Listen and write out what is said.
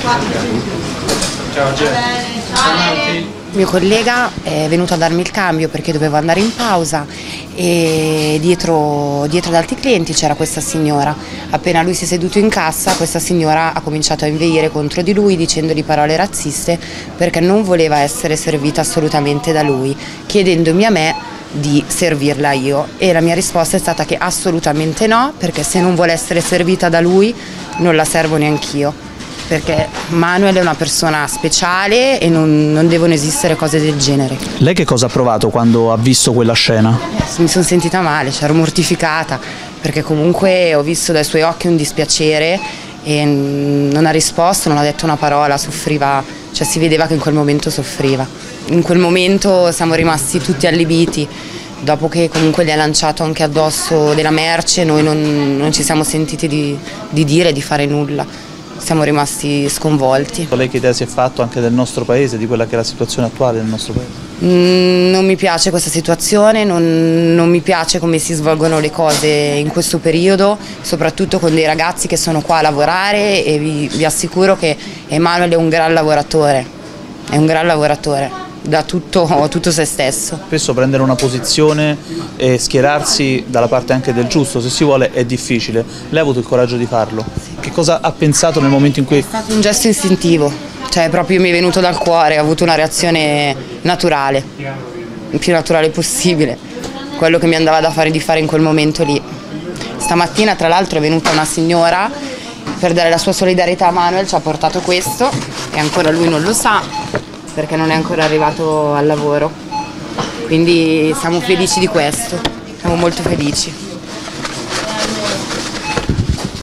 Ciao Ciao mio collega è venuto a darmi il cambio perché dovevo andare in pausa e dietro, dietro ad altri clienti c'era questa signora. Appena lui si è seduto in cassa, questa signora ha cominciato a inveire contro di lui dicendogli parole razziste perché non voleva essere servita assolutamente da lui, chiedendomi a me di servirla io. E la mia risposta è stata che assolutamente no perché se non vuole essere servita da lui non la servo neanch'io perché Manuel è una persona speciale e non, non, devono esistere cose del genere. Lei che cosa ha provato quando ha visto quella scena? Mi sono sentita male, cioè ero mortificata perché comunque ho visto dai suoi occhi un dispiacere e non ha risposto, non ha detto una parola, soffriva, cioè si vedeva che in quel momento soffriva. In quel momento siamo rimasti tutti allibiti dopo che comunque gli ha lanciato anche addosso della merce, noi non, non ci siamo sentiti di, di dire, di fare nulla siamo rimasti sconvolti. Lei che idea si è fatto anche del nostro paese, di quella che è la situazione attuale del nostro paese? Mm, non mi piace questa situazione, non, non, mi piace come si svolgono le cose in questo periodo, soprattutto con dei ragazzi che sono qua a lavorare e vi, vi assicuro che Emanuele è un gran lavoratore, è un gran lavoratore da tutto, tutto, se stesso. Spesso prendere una posizione e schierarsi dalla parte anche del giusto, se si vuole, è difficile. Lei ha avuto il coraggio di farlo? Che cosa ha pensato nel momento in cui... È stato un gesto istintivo, cioè proprio mi è venuto dal cuore, ho avuto una reazione naturale, il più naturale possibile, quello che mi andava da fare di fare in quel momento lì. Stamattina tra l'altro è venuta una signora per dare la sua solidarietà a Manuel, ci ha portato questo e ancora lui non lo sa perché non è ancora arrivato al lavoro. Quindi siamo felici di questo, siamo molto felici.